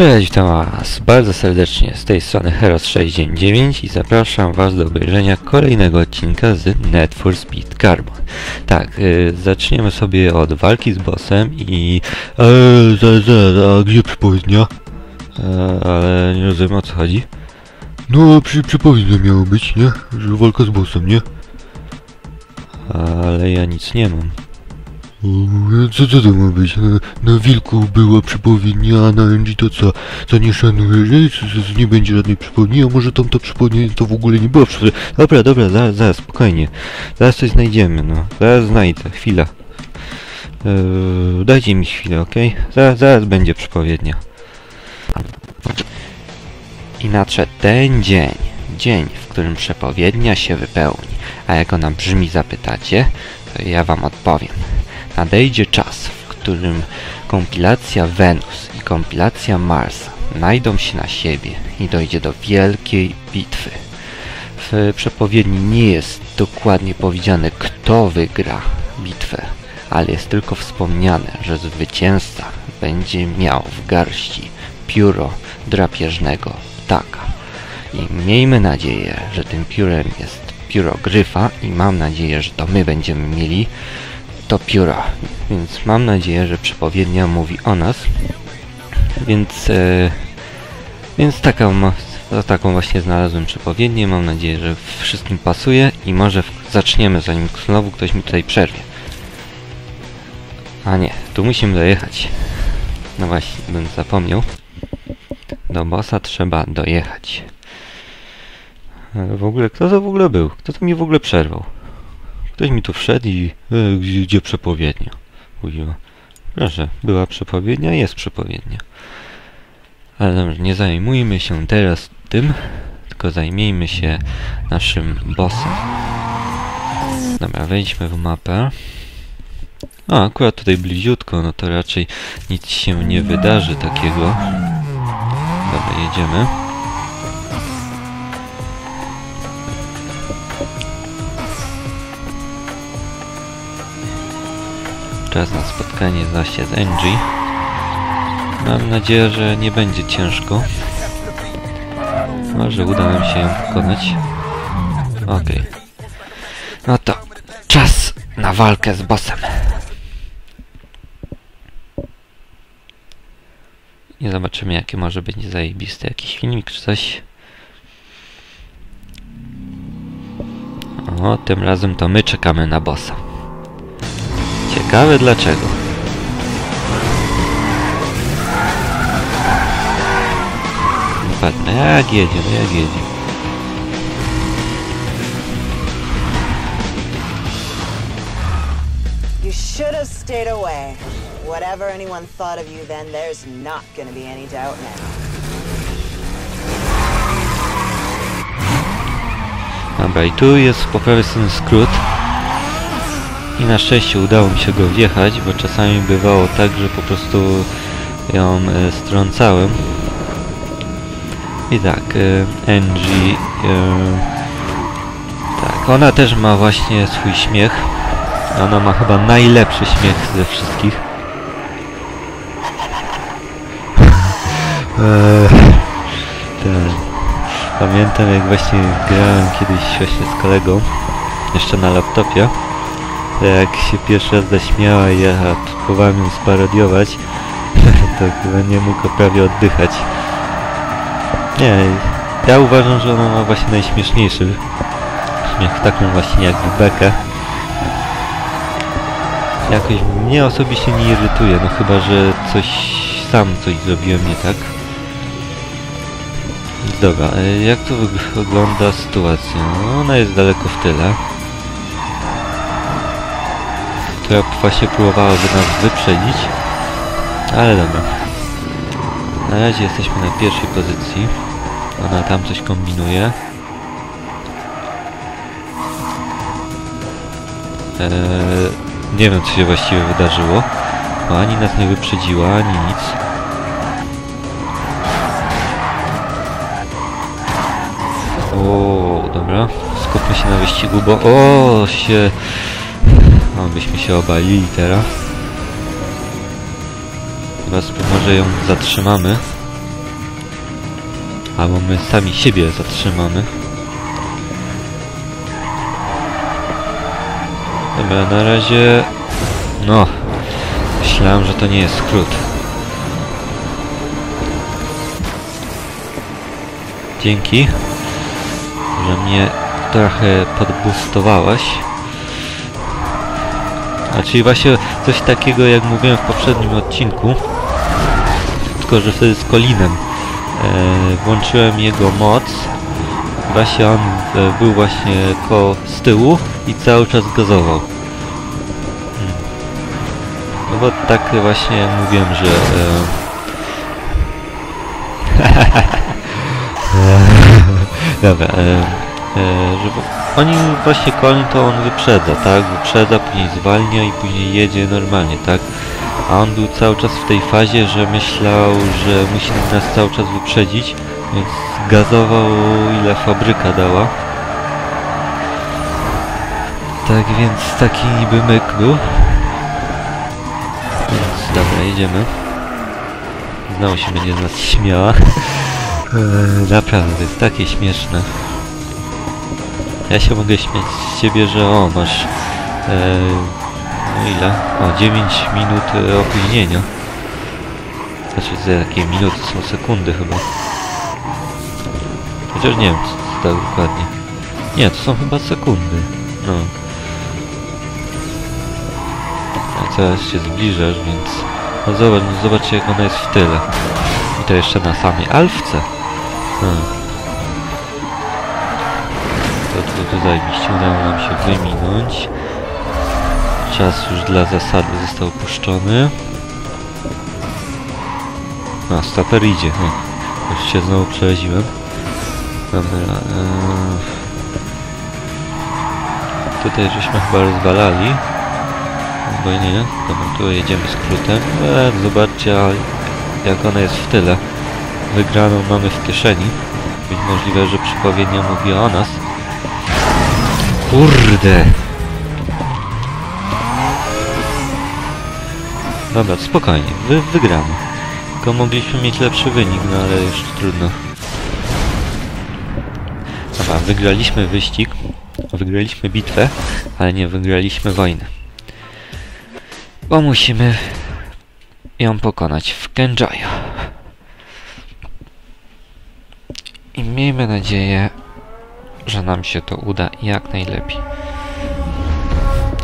Cześć, witam was bardzo serdecznie z tej strony Heros699 i zapraszam was do obejrzenia kolejnego odcinka z Net for Speed Carbon. Tak, y, zaczniemy sobie od walki z bossem i... Eee, za, za, a gdzie przepowiednia? Eee, ale nie rozumiem o co chodzi. No, przy, przepowiednia miało być, nie? Że walka z bossem, nie? Ale ja nic nie mam. Co, co to ma być? Na, na wilku była przepowiednia, a na NG to co? Co nie szanujesz? Co, co, co, nie będzie żadnej przepowiedni? A może tamta przepowiednia to w ogóle nie była przepowiednia? Dobra, dobra, zaraz, zaraz, spokojnie. Zaraz coś znajdziemy, no. Zaraz znajdę, chwila. Eee, dajcie mi chwilę, okej? Zaraz, zaraz będzie przepowiednia. I nadszedł ten dzień. Dzień, w którym przepowiednia się wypełni. A jak ona brzmi, zapytacie, to ja wam odpowiem. Nadejdzie czas, w którym kompilacja Wenus i kompilacja Marsa najdą się na siebie i dojdzie do wielkiej bitwy. W przepowiedni nie jest dokładnie powiedziane, kto wygra bitwę, ale jest tylko wspomniane, że zwycięzca będzie miał w garści pióro drapieżnego ptaka. I miejmy nadzieję, że tym piórem jest pióro gryfa i mam nadzieję, że to my będziemy mieli to pióro. Więc mam nadzieję, że przepowiednia mówi o nas. Więc, e, więc taką, taką właśnie znalazłem przepowiednię. Mam nadzieję, że wszystkim pasuje i może zaczniemy, zanim znowu ktoś mi tutaj przerwie. A nie, tu musimy dojechać. No właśnie, bym zapomniał. Do bossa trzeba dojechać. Ale w ogóle, kto to w ogóle był? Kto to mi w ogóle przerwał? Ktoś mi tu wszedł i... E, gdzie, gdzie przepowiednia? Kuźwa. Proszę, była przepowiednia, jest przepowiednia. Ale dobrze, nie zajmujmy się teraz tym, tylko zajmijmy się naszym bossem. Dobra, wejdźmy w mapę. A, akurat tutaj bliziutko, no to raczej nic się nie wydarzy takiego. Dobra, jedziemy. Czas na spotkanie zaś z Angie. Mam nadzieję, że nie będzie ciężko. Może uda nam się ją pokonać. Okej. No to czas na walkę z bossem. I zobaczymy jakie może być zajebiste. Jakiś filmik czy coś. O, tym razem to my czekamy na bossa. Ciekawe dlaczego. Patrzmy, jak jedzie, no jak jedzie. You should have stayed away. Whatever anyone thought of you then, there's not gonna be any doubt now. Dobra, i tu jest po prawej stronie skrót. I na szczęście udało mi się go wjechać, bo czasami bywało tak, że po prostu ją e, strącałem. I tak, e, Angie... E, tak, ona też ma właśnie swój śmiech. Ona ma chyba najlepszy śmiech ze wszystkich. Pamiętam jak właśnie grałem kiedyś właśnie z kolegą, jeszcze na laptopie, to jak się pierwszy raz zaśmiała i ja próbowałem ją sparodiować, to chyba nie mógł prawie oddychać. Nie, ja uważam, że ona ma właśnie najśmieszniejszy śmiech, taką właśnie jak bekę. Jakoś mnie osobiście nie irytuje, no chyba, że coś sam coś zrobiłem nie tak. Dobra, e, jak to wyg- wygląda sytuacja? No, ona jest daleko w tyle. Która właśnie próbowałaby nas wyprzedzić. Ale dobra. Na razie jesteśmy na pierwszej pozycji. Ona tam coś kombinuje. Eee, nie wiem co się właściwie wydarzyło. Bo ani nas nie wyprzedziła, ani nic. O, dobra. Skupmy się na wyścigu, bo o się... O, byśmy się obalili teraz. Chyba może ją zatrzymamy. Albo my sami siebie zatrzymamy. Dobra, na razie... No... Myślałem, że to nie jest skrót. Dzięki, że mnie trochę podbustowałeś. A czyli właśnie coś takiego jak mówiłem w poprzednim odcinku. Tylko, że wtedy z Colinem e, włączyłem jego moc. Właśnie on e, był właśnie ko z tyłu i cały czas gazował. Hmm. No bo tak właśnie mówiłem, że... E, Dobra, e, e, że oni właśnie Colin to on wyprzedza, tak? Wyprzedza, później zwalnia i później jedzie normalnie, tak? A on był cały czas w tej fazie, że myślał, że musi nas cały czas wyprzedzić, więc gazował ile fabryka dała. Tak więc taki niby myk był. Więc dobra, jedziemy. Znowu się będzie z nas śmiała. Eee, Naprawdę, to jest takie śmieszne. Ja się mogę śmiać z ciebie, że o, masz... E, no ile? O, 9 minut e, opóźnienia. Znaczy, za jakie minuty są sekundy chyba. Chociaż nie wiem, co to tak dokładnie. Nie, to są chyba sekundy. No. A coraz się zbliżasz, więc... No zobacz, no zobaczcie jak ona jest w tyle. I to jeszcze na samej alfce. Hmm. To zajebiście udało nam się wyminąć. Czas już dla zasady został opuszczony. A, staper idzie. Już się znowu przeraziłem. Dobra. Eee... Tutaj żeśmy chyba rozwalali. Albo nie. Dobra, tu jedziemy skrótem. Eee, zobaczcie, jak ona jest w tyle. Wygraną mamy w kieszeni. Być możliwe, że przepowiednia mówi o nas. Kurde! Dobra, spokojnie, wy, wygramy. Tylko mogliśmy mieć lepszy wynik, no ale już trudno. Dobra, wygraliśmy wyścig, wygraliśmy bitwę, ale nie wygraliśmy wojny. Bo musimy ją pokonać w Kenjaya. I miejmy nadzieję, że nam się to uda jak najlepiej.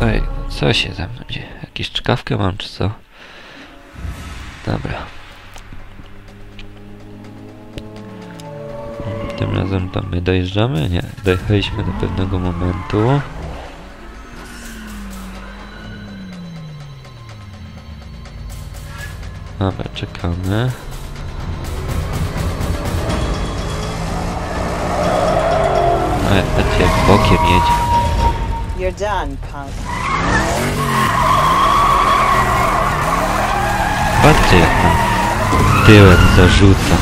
Ej, co się ze mną dzieje? Jakieś czkawkę mam czy co? Dobra. Tym razem tam my dojeżdżamy? Nie, dojechaliśmy do pewnego momentu. Dobra, czekamy. Patrzcie jak bokiem jedzie. You're done, punk. Patrzcie jak nam tyłem zarzuca.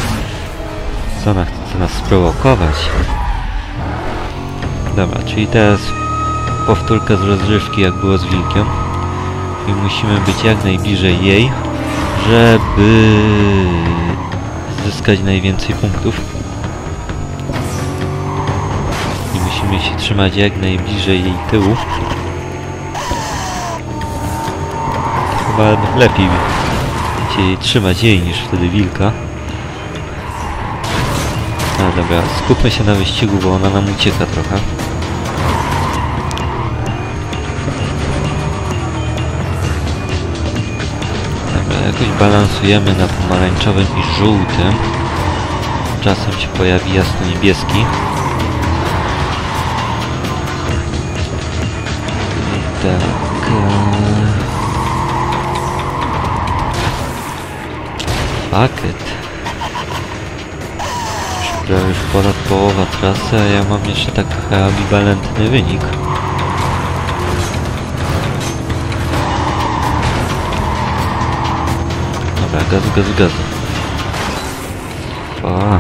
Co ona chce nas sprowokować? Dobra, czyli teraz powtórka z rozrywki jak było z wilkiem. I musimy być jak najbliżej jej, żeby zyskać najwięcej punktów. Musimy się trzymać jak najbliżej jej tyłu. Chyba lepiej się trzymać jej niż wtedy wilka. Dobra, skupmy się na wyścigu, bo ona nam ucieka trochę. Dobra, jakoś balansujemy na pomarańczowym i żółtym. Czasem się pojawi jasno-niebieski. Tak... Pakiet. Prawie już ponad połowa trasy, a ja mam jeszcze tak ambiwalentny wynik. Dobra, gazu, gazu, gazu. A.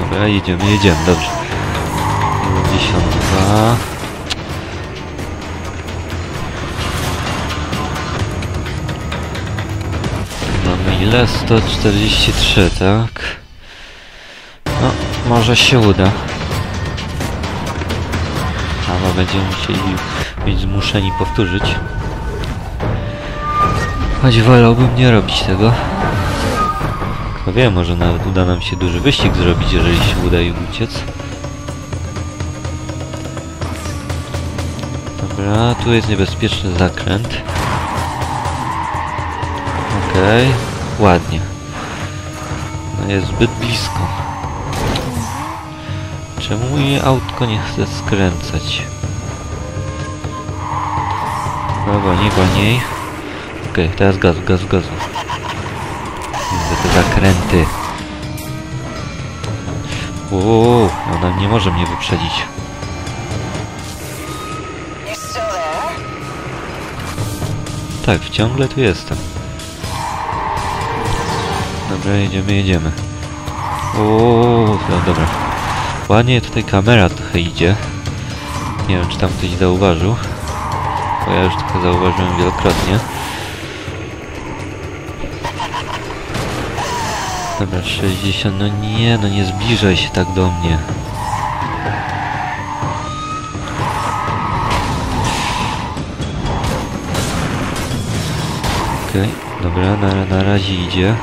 Dobra, jedziemy, jedziemy, dobrze. Ile? 143, tak? No, może się uda. Albo będziemy musieli być zmuszeni powtórzyć. Choć wolałbym nie robić tego. Kto wie, może nawet uda nam się duży wyścig zrobić, jeżeli się uda i uciec. Dobra, tu jest niebezpieczny zakręt. Okej, ładnie. No jest zbyt blisko. Czemu moje autko nie chce skręcać? No wolniej, wolniej. Okej, teraz gazu, gazu, gazu. Widzę te zakręty. Uuu, ona nie może mnie wyprzedzić. Tak, ciągle tu jestem. Dobra, jedziemy, jedziemy. No dobra. Ładnie tutaj kamera trochę idzie. Nie wiem, czy tam ktoś zauważył. Bo ja już tylko zauważyłem wielokrotnie. Dobra, 60, no nie, no nie zbliżaj się tak do mnie. Okej, dobra, na, na razie idzie.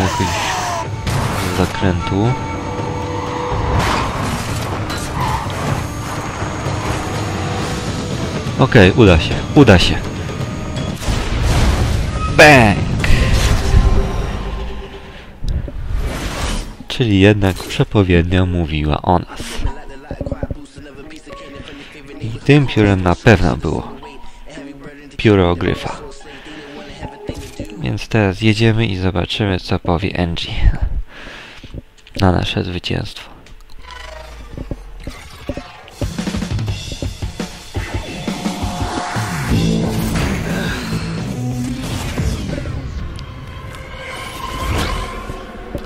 Jakoś z zakrętu. Okej, uda się, uda się. Bang! Czyli jednak przepowiednia mówiła o nas. I tym piórem na pewno było pióro. Więc teraz jedziemy i zobaczymy, co powie Angie na nasze zwycięstwo.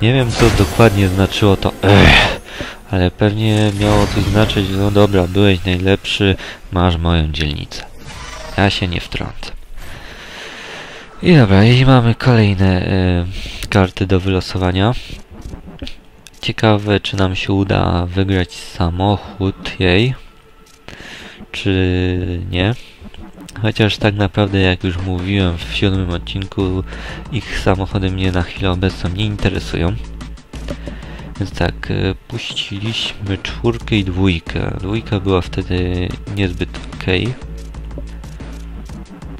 Nie wiem, co dokładnie znaczyło to ech, ale pewnie miało coś znaczyć, no dobra, byłeś najlepszy, masz moją dzielnicę. Ja się nie wtrącę. I dobra, i mamy kolejne e, karty do wylosowania. Ciekawe, czy nam się uda wygrać samochód jej, czy nie. Chociaż tak naprawdę, jak już mówiłem w siódmym odcinku, ich samochody mnie na chwilę obecną nie interesują. Więc tak, e, puściliśmy czwórkę i dwójkę. Dwójka była wtedy niezbyt okej.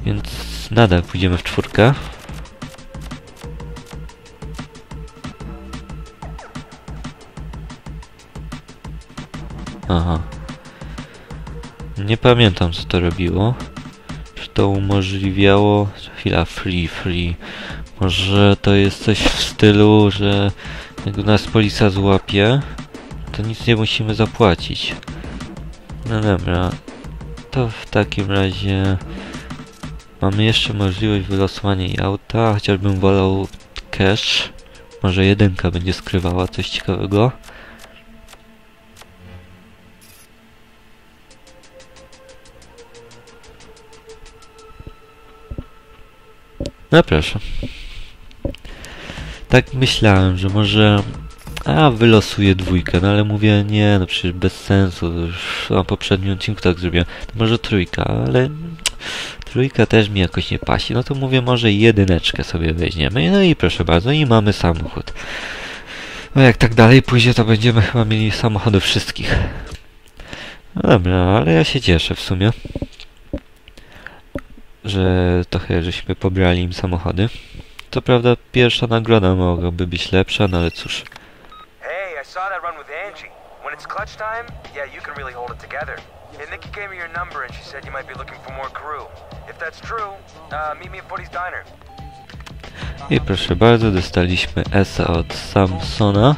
Więc nadal pójdziemy w czwórkę. Aha. Nie pamiętam co to robiło. Czy to umożliwiało... Chwila, free, free. Może to jest coś w stylu, że jak nas policja złapie, to nic nie musimy zapłacić. No dobra. To w takim razie... Mamy jeszcze możliwość wylosowania jej auta, chociażbym wolał cash. Może jedynka będzie skrywała coś ciekawego. No proszę. Tak myślałem, że może... A, wylosuję dwójkę, no ale mówię, nie, no przecież bez sensu, już na poprzednim odcinku tak zrobiłem. Może trójka, ale trójka też mi jakoś nie pasi. No to mówię, może jedyneczkę sobie weźmiemy. No i proszę bardzo, i mamy samochód. No jak tak dalej pójdzie, to będziemy chyba mieli samochody wszystkich. No dobra, ale ja się cieszę w sumie. Że trochę żeśmy pobrali im samochody. Co prawda pierwsza nagroda mogłaby być lepsza, no ale cóż. Hey, I saw that run with Angie. When it's clutch time, yeah, you can really hold it together. Nikki gave me your number and she said you might be looking for more crew. If that's true, uh, meet me at Diner. I proszę bardzo, dostaliśmy S od Samsona,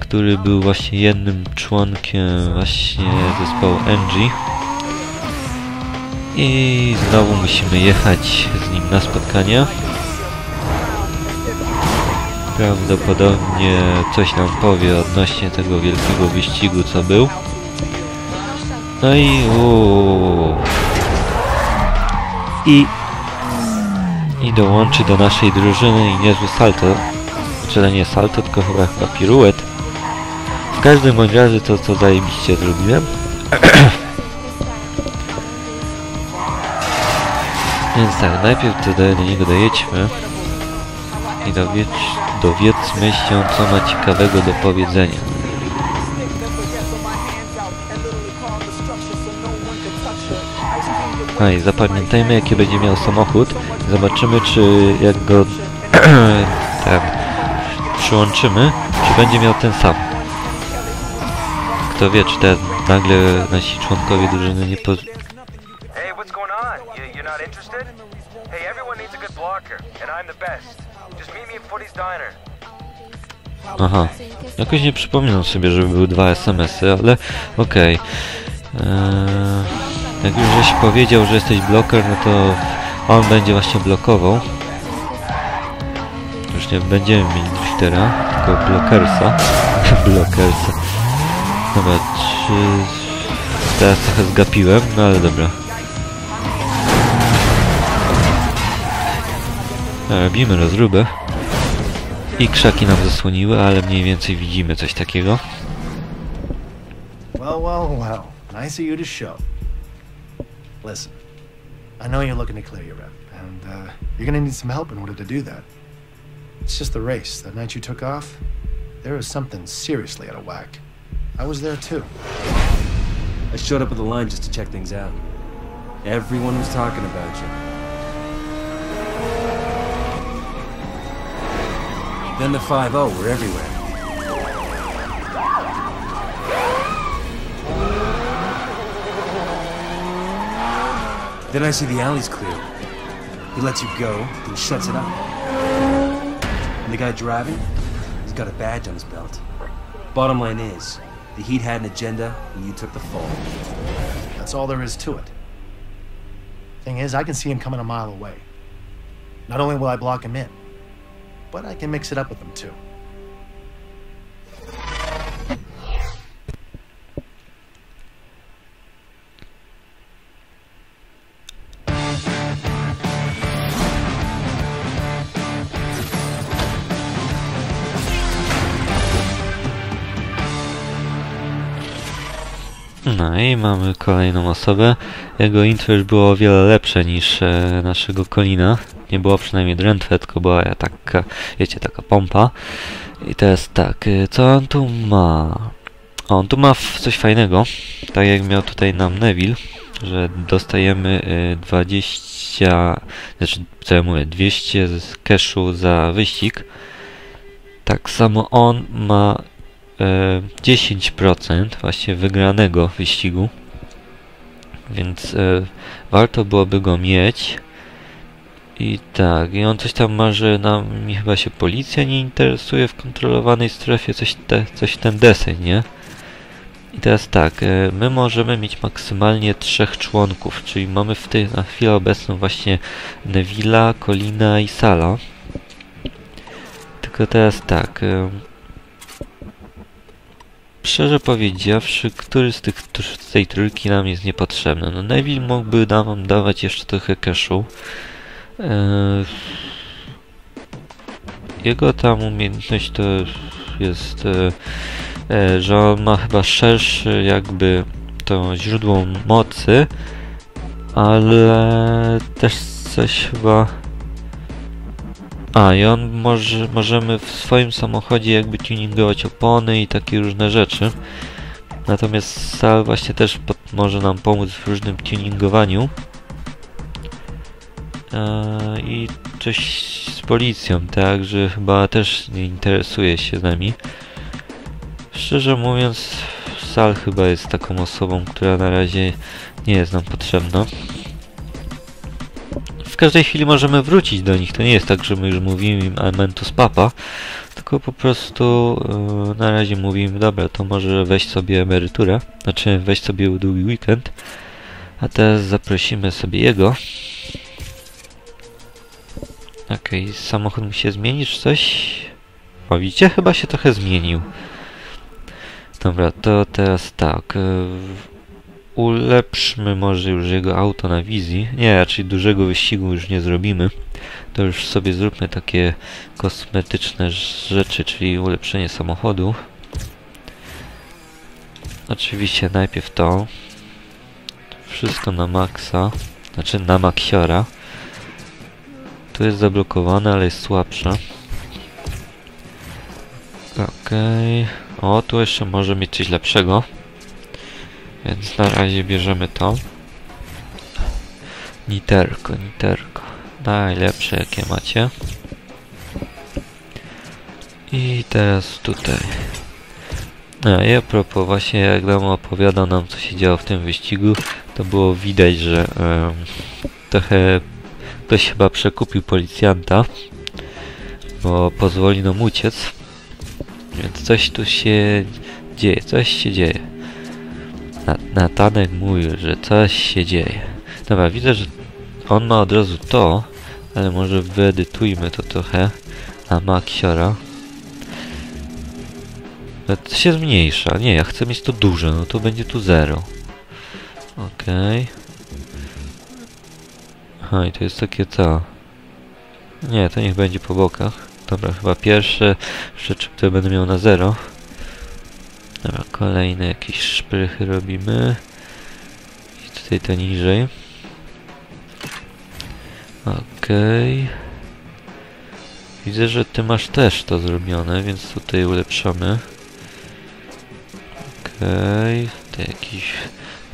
który był właśnie jednym członkiem właśnie zespołu NG. I znowu musimy jechać z nim na spotkania. Prawdopodobnie coś nam powie odnośnie tego wielkiego wyścigu, co był. No i... Uuu. I i dołączy do naszej drużyny i niezły salto Czy nie salto, tylko chyba, chyba piruet. W każdym bądź razie to co zajebiście zrobiłem. Więc tak, najpierw do, do niego dojedźmy i dowiedz, dowiedzmy się co ma ciekawego do powiedzenia. A i zapamiętajmy jaki będzie miał samochód. Zobaczymy czy jak go tak, przyłączymy, czy będzie miał ten sam. Kto wie, czy te nagle nasi członkowie drużyny nie po... Hey, what's going on? You, you're not interested? Hey, everyone needs a good blocker, and I'm the best. Just meet me at Footy's Diner. Aha. Jakoś nie przypominam sobie, żeby były dwa SMS-y, ale okej. Eee, jak już żeś powiedział, że jesteś bloker, no to on będzie właśnie blokował. Już nie będziemy mieć driftera, tylko blokersa. blokersa. Dobra, czy... Teraz trochę zgapiłem, no ale dobra. Robimy rozróbę. I krzaki nam zasłoniły, ale mniej więcej widzimy coś takiego. Well, well, well. Nice of you to show. Listen, I know you're looking to clear your rep, and uh, you're gonna need some help in order to do that. It's just the race. That night you took off, there was something seriously out of whack. I was there too. I showed up at the line just to check things out. Everyone was talking about you. Then the 5 0 were everywhere. Then I see the alley's clear. He lets you go, then shuts it up. And the guy driving, he's got a badge on his belt. Bottom line is, the Heat had an agenda, and you took the fall. That's all there is to it. Thing is, I can see him coming a mile away. Not only will I block him in, but I can mix it up with him too. No i mamy kolejną osobę. Jego intro już było o wiele lepsze niż e, naszego Colina. Nie było przynajmniej drętwe, tylko była taka, wiecie, taka pompa. I teraz tak, e, co on tu ma? On tu ma coś fajnego, tak jak miał tutaj nam Neville, że dostajemy e, 20, znaczy co ja mówię, 200 z cashu za wyścig. Tak samo on ma 10% właśnie wygranego wyścigu. Więc e, warto byłoby go mieć. I tak, i on coś tam ma, że nam mi chyba się policja nie interesuje w kontrolowanej strefie, coś, te, coś w ten deseń, nie? I teraz tak, e, my możemy mieć maksymalnie trzech członków, czyli mamy w tej na chwilę obecną właśnie Neville'a, Colina i Sala. Tylko teraz tak, e, Szczerze powiedziawszy, który z tych z tej trójki nam jest niepotrzebny? No Neville mógłby nam dawać jeszcze trochę cashu. Eee, jego tam umiejętność to jest, e, e, że on ma chyba szerszy jakby to źródło mocy, ale też coś chyba... A, i on może, możemy w swoim samochodzie jakby tuningować opony i takie różne rzeczy. Natomiast Sal właśnie też pod, może nam pomóc w różnym tuningowaniu. Eee, I coś z policją, tak, że chyba też nie interesuje się nami. Szczerze mówiąc, Sal chyba jest taką osobą, która na razie nie jest nam potrzebna każdej chwili możemy wrócić do nich. To nie jest tak, że my już mówimy im Amentus Papa, tylko po prostu yy, na razie mówimy, dobra, to może weź sobie emeryturę, znaczy weź sobie długi weekend, a teraz zaprosimy sobie jego. Okej, okay, samochód musi się zmienić, czy coś? O, widzicie? Chyba się trochę zmienił. Dobra, to teraz tak. Yy, ulepszmy może już jego auto na wizji. Nie, raczej dużego wyścigu już nie zrobimy. to już sobie zróbmy takie kosmetyczne rzeczy, czyli ulepszenie samochodu. Oczywiście najpierw to. Wszystko na maksa. Znaczy na maksiora. Tu jest zablokowane, ale jest słabsze. Okej. O, tu jeszcze może mieć coś lepszego. Więc na razie bierzemy to. Niterko, niterko. Najlepsze jakie macie. I teraz tutaj. No i a propos, właśnie jak nam opowiadał nam co się działo w tym wyścigu, to było widać, że em, trochę ktoś chyba przekupił policjanta, bo pozwoli nam uciec. Więc coś tu się dzieje, coś się dzieje. Na, Natanek mówił, że coś się dzieje. Dobra, widzę, że on ma od razu to, ale może wyedytujmy to trochę na Maxiora. No To się zmniejsza. Nie, ja chcę mieć to duże, no to będzie tu 0. Okej. Aha, i to jest takie co? Nie, to niech będzie po bokach. Dobra, chyba pierwsze rzeczy, które będę miał na 0. Dobra, kolejne jakieś szprychy robimy. I tutaj to niżej. Okej. Widzę, że ty masz też to zrobione, więc tutaj ulepszamy. Okej, tutaj jakieś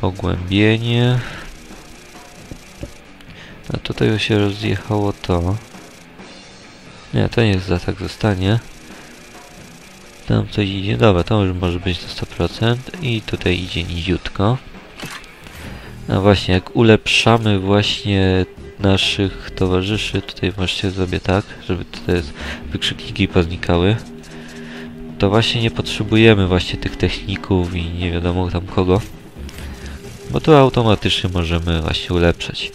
pogłębienie. A tutaj się rozjechało to. Nie, to niech za tak zostanie. Tam coś idzie. Dobra, to już może być na 100%. I tutaj idzie niziutko. A właśnie, jak ulepszamy właśnie naszych towarzyszy, tutaj możecie zrobię tak, żeby tutaj wykrzykniki poznikały, to właśnie nie potrzebujemy właśnie tych techników i nie wiadomo tam kogo, bo to automatycznie możemy właśnie ulepszać.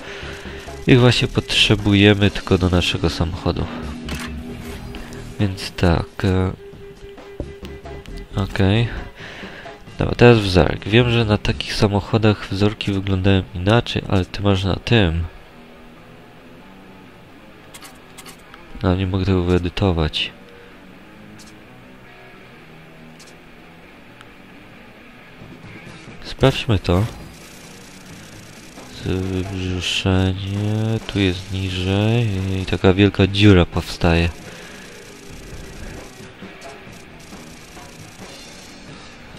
Ich właśnie potrzebujemy tylko do naszego samochodu. Więc tak. Okej. Dobra, teraz wzorek. Wiem, że na takich samochodach wzorki wyglądają inaczej, ale ty masz na tym. No, nie mogę tego wyedytować. Sprawdźmy to. Wybrzuszenie. Tu jest niżej i taka wielka dziura powstaje.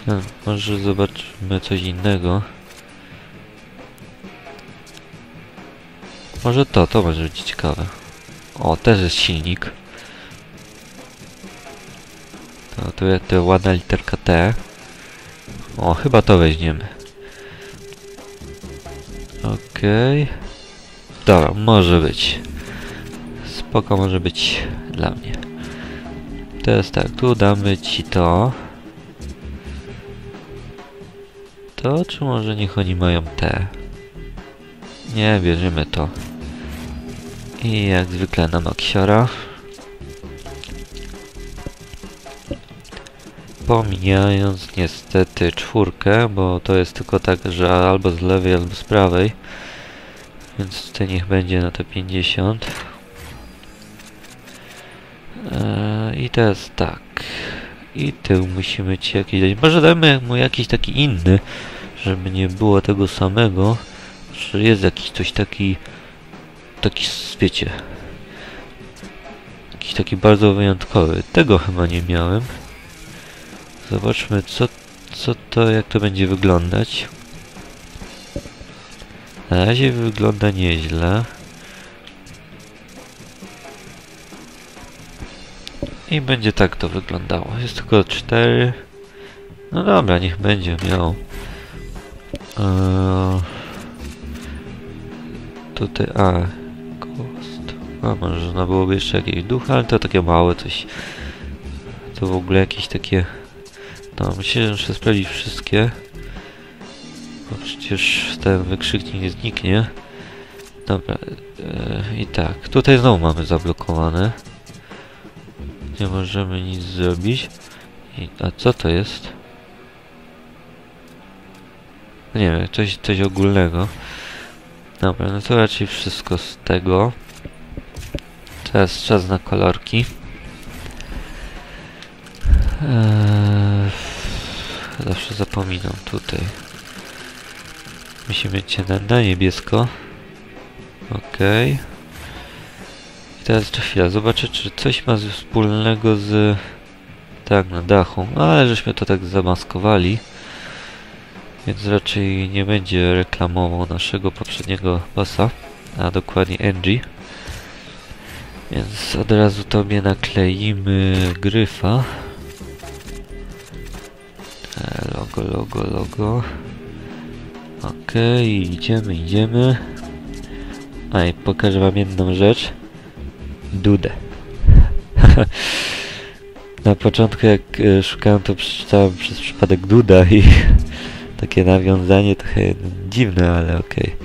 No, może zobaczymy coś innego. Może to, to może być ciekawe. O, też jest silnik. To, to, to ładna literka T. O, chyba to weźmiemy. Okej. Dobra, może być. Spoko może być dla mnie. Teraz tak, tu damy ci to. To, czy może niech oni mają te? Nie, bierzemy to. I jak zwykle na Maxiora. Pomijając niestety czwórkę, bo to jest tylko tak, że albo z lewej, albo z prawej. Więc tutaj niech będzie na te 50. Eee, I teraz tak. I tył musimy ci jakiś dać. Może damy mu jakiś taki inny, żeby nie było tego samego. Że jest jakiś coś taki taki, wiecie, jakiś taki bardzo wyjątkowy. Tego chyba nie miałem. Zobaczmy, co, co to, jak to będzie wyglądać. Na razie wygląda nieźle. I będzie tak to wyglądało. Jest tylko 4. No dobra, niech będzie miał. Eee, tutaj, a, Ghost. A można byłoby jeszcze jakieś ducha, ale to takie małe coś. To w ogóle jakieś takie... No, myślę, że muszę sprawdzić wszystkie. Bo przecież ten wykrzyknik nie zniknie. Dobra, e, i tak. Tutaj znowu mamy zablokowane. Nie możemy nic zrobić. I, a co to jest? Nie wiem, coś, coś ogólnego. Dobra, no to raczej wszystko z tego. Teraz czas na kolorki. Eee, zawsze zapominam tutaj. Musimy mieć na, niebiesko. Okej. I teraz jeszcze chwila, zobaczę czy coś ma wspólnego z... Tak, na dachu. Ale żeśmy to tak zamaskowali. Więc raczej nie będzie reklamował naszego poprzedniego bossa. A dokładnie Angie. Więc od razu tobie nakleimy gryfa. E, logo, logo, logo. Okej, idziemy, idziemy. A i pokażę wam jedną rzecz. Dudę. Na początku jak e, szukałem to przeczytałem przez przypadek Duda i takie nawiązanie trochę dziwne, ale okej.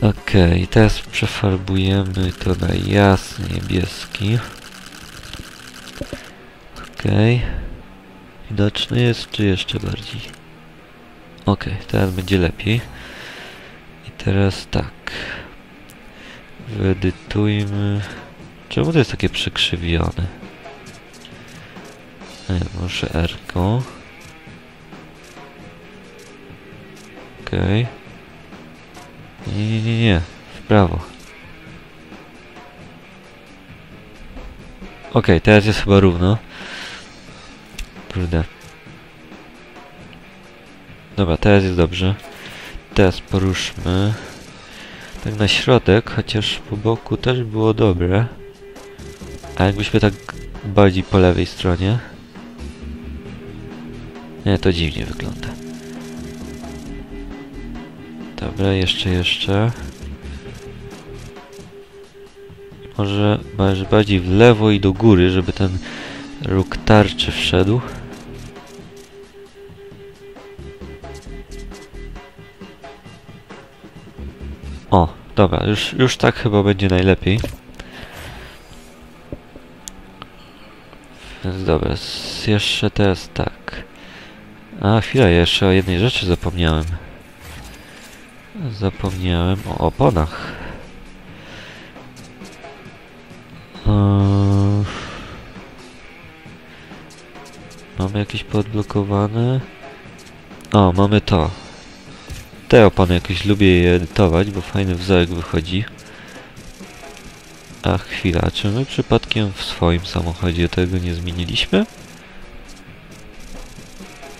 Okej, teraz przefarbujemy to na jasny niebieski. Okej. Widoczny jest, czy jeszcze bardziej? Okej, teraz będzie lepiej. I teraz tak. Wyedytujmy... Czemu to jest takie przekrzywione? Nie, muszę R-ką. Okej. Nie, nie, nie, nie. W prawo. Okej, teraz jest chyba równo. Kurde. Dobra, teraz jest dobrze. Teraz poruszmy. Tak na środek, chociaż po boku też było dobre. Jakbyśmy tak bardziej po lewej stronie. Nie, to dziwnie wygląda. Dobra, jeszcze, jeszcze. Może może bardziej w lewo i do góry, żeby ten róg tarczy wszedł. O, dobra, już, już tak chyba będzie najlepiej. Więc dobra, jeszcze teraz tak. A, chwila, jeszcze o jednej rzeczy zapomniałem. Zapomniałem o oponach. Mamy jakieś podblokowane? O, mamy to. Te opony jakoś lubię je edytować, bo fajny wzorek wychodzi. A chwila, czy my przypadkiem w swoim samochodzie tego nie zmieniliśmy?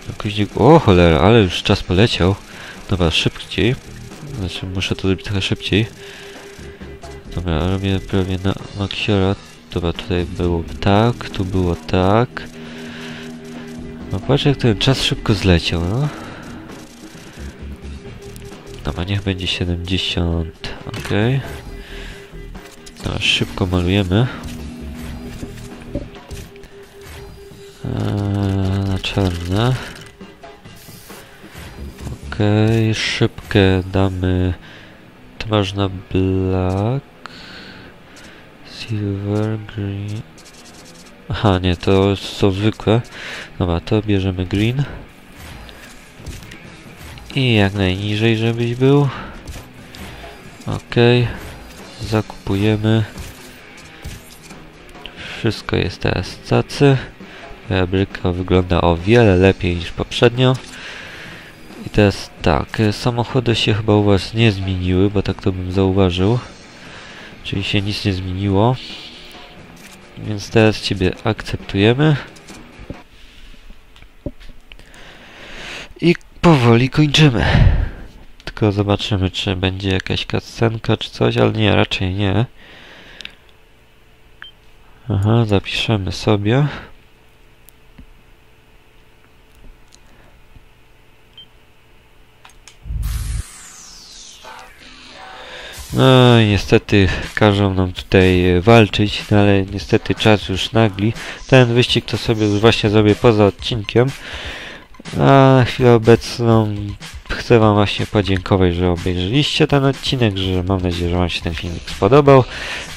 Jakoś nie... O cholera, ale już czas poleciał. Dobra, szybciej. Znaczy, muszę to zrobić trochę szybciej. Dobra, robię prawie na Maxiora. Dobra, tutaj było tak, tu było tak. No patrz jak ten czas szybko zleciał, no. Dobra, niech będzie 70. Okej. Dobra, szybko malujemy. Eee, na czarne. Okej, szybkę damy twarz black, silver, green. Aha, nie, to są zwykłe. Dobra, to bierzemy green. I jak najniżej, żebyś był. Okej, zakupujemy. Wszystko jest teraz cacy. Fabryka wygląda o wiele lepiej niż poprzednio. I teraz tak, e, samochody się chyba u was nie zmieniły, bo tak to bym zauważył. Czyli się nic nie zmieniło. Więc teraz ciebie akceptujemy. I powoli kończymy. Tylko zobaczymy, czy będzie jakaś kascenka czy coś, ale nie, raczej nie. Aha, zapiszemy sobie. No niestety każą nam tutaj e, walczyć, no ale niestety czas już nagli. Ten wyścig to sobie już właśnie zrobię poza odcinkiem. A na chwilę obecną chcę wam właśnie podziękować, że obejrzeliście ten odcinek, że mam nadzieję, że wam się ten filmik spodobał.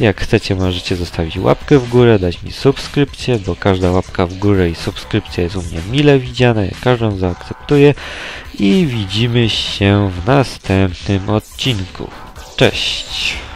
Jak chcecie możecie zostawić łapkę w górę, dać mi subskrypcję, bo każda łapka w górę i subskrypcja jest u mnie mile widziana, ja każdą zaakceptuję i widzimy się w następnym odcinku. Cześć!